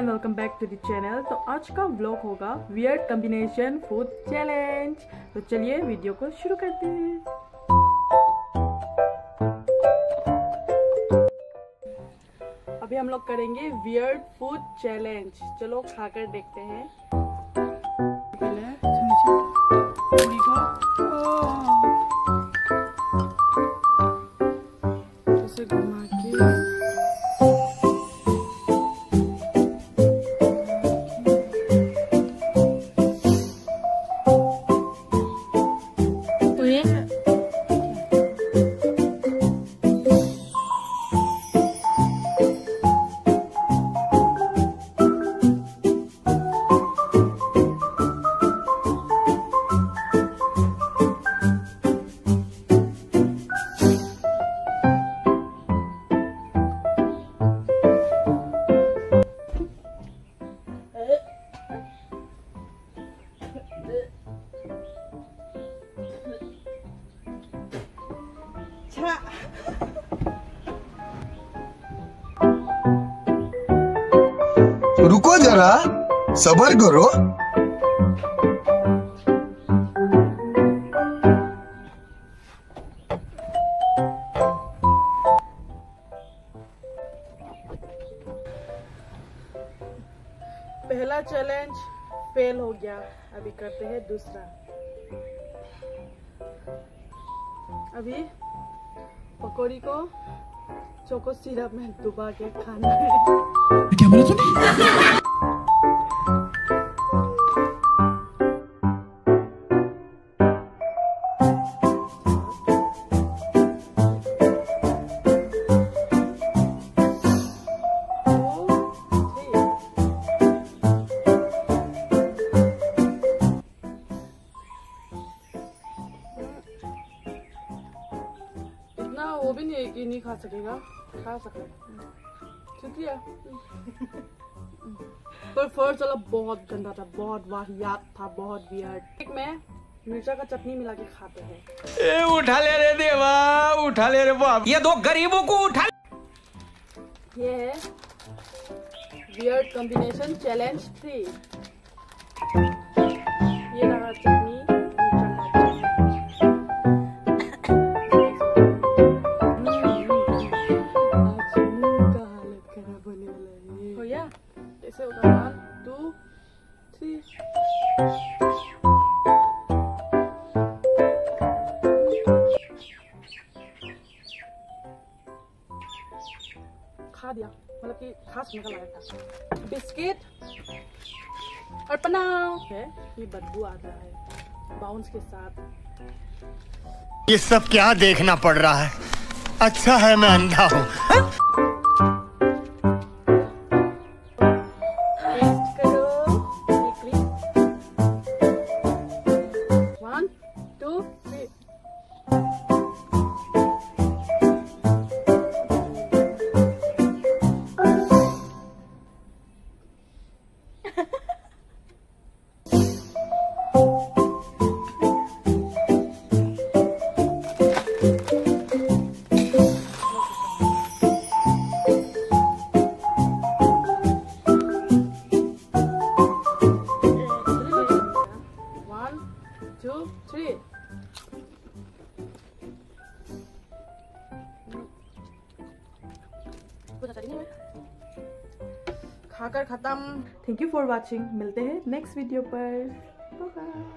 Welcome back to the channel तो आज का व्लॉग होगा वियर्ड कॉम्बिनेशन फ़ूड चैलेंज तो चलिए वीडियो को शुरू करते हैं। अभी हम लोग करेंगे वियर्ड फ़ूड चैलेंज चलो खाकर देखते हैं। घुमा के। रुको जरा सबर करो। पहला चैलेंज फेल हो गया। अभी करते हैं दूसरा। अभी पकौड़ी को चोको सिरप में डुबा के खाना है। Two, वो भी नहीं है कि नहीं खा सकेगा। खा सके। शुक्रिया पर फ़र्स्ट वाला बहुत गंदा था बहुत वाहियात था बहुत वियर्ड एक में मिर्चा का चटनी मिला के खाते हैं। ए उठा ले रे देवा उठा ले रे बाप ये दो गरीबों को उठा ये है वियर्ड कॉम्बिनेशन चैलेंज थ्री दिया मतलब कि खास निकल आया था। बिस्किट और पनाव है, ये बदबू आ रहा है बाउंस के साथ। ये सब क्या देखना पड़ रहा है? अच्छा है मैं अंधा हूँ। टू थ्री खाकर खत्म। थैंक यू फॉर वॉचिंग मिलते हैं नेक्स्ट वीडियो पर। Bye-bye.